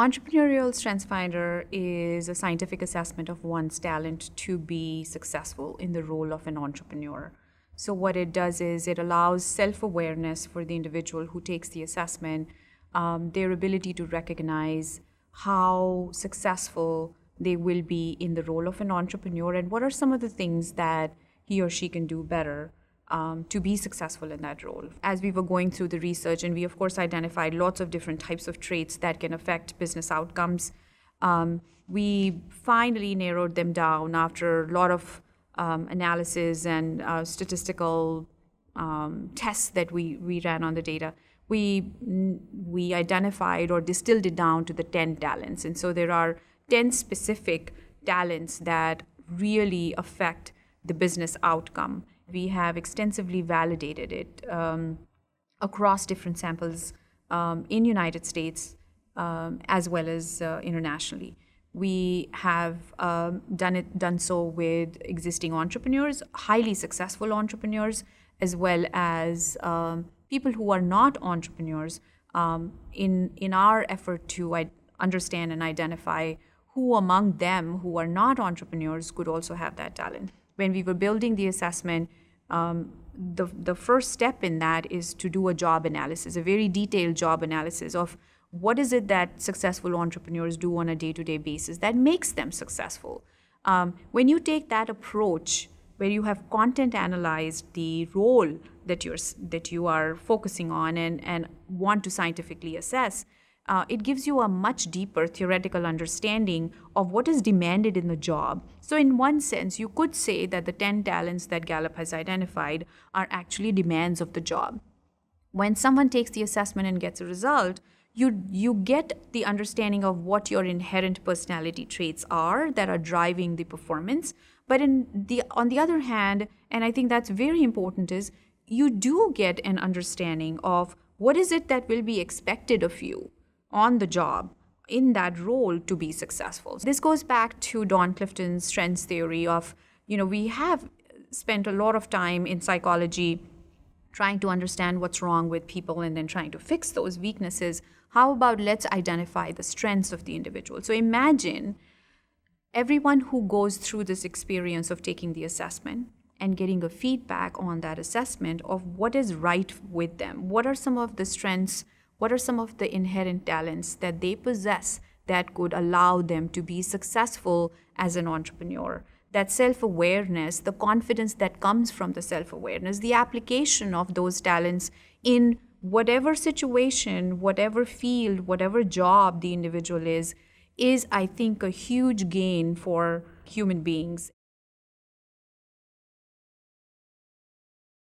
Entrepreneurial StrengthsFinder is a scientific assessment of one's talent to be successful in the role of an entrepreneur. So, what it does is it allows self awareness for the individual who takes the assessment, um, their ability to recognize how successful they will be in the role of an entrepreneur and what are some of the things that he or she can do better um, to be successful in that role. As we were going through the research, and we of course identified lots of different types of traits that can affect business outcomes, um, we finally narrowed them down after a lot of um, analysis and uh, statistical um, tests that we, we ran on the data. We, we identified or distilled it down to the 10 talents. And so there are 10 specific talents that really affect the business outcome we have extensively validated it um, across different samples um, in United States um, as well as uh, internationally. We have um, done it done so with existing entrepreneurs, highly successful entrepreneurs, as well as um, people who are not entrepreneurs. Um, in in our effort to understand and identify who among them who are not entrepreneurs could also have that talent. When we were building the assessment, um, the, the first step in that is to do a job analysis, a very detailed job analysis of what is it that successful entrepreneurs do on a day to day basis that makes them successful. Um, when you take that approach, where you have content analyzed the role that you're that you are focusing on and, and want to scientifically assess, uh, it gives you a much deeper theoretical understanding of what is demanded in the job. So, in one sense, you could say that the 10 talents that Gallup has identified are actually demands of the job. When someone takes the assessment and gets a result, you, you get the understanding of what your inherent personality traits are that are driving the performance. But in the, on the other hand, and I think that's very important, is you do get an understanding of what is it that will be expected of you on the job in that role to be successful. This goes back to Don Clifton's strengths theory of, you know, we have spent a lot of time in psychology trying to understand what's wrong with people and then trying to fix those weaknesses. How about let's identify the strengths of the individual? So imagine everyone who goes through this experience of taking the assessment and getting a feedback on that assessment of what is right with them. What are some of the strengths what are some of the inherent talents that they possess that could allow them to be successful as an entrepreneur? That self awareness, the confidence that comes from the self awareness, the application of those talents in whatever situation, whatever field, whatever job the individual is, is, I think, a huge gain for human beings.